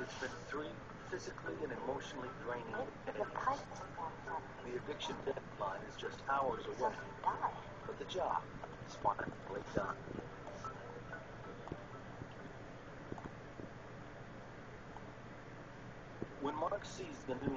It's been three physically and emotionally draining days. The eviction deadline is just hours away, but the job is finally done. When Mark sees the new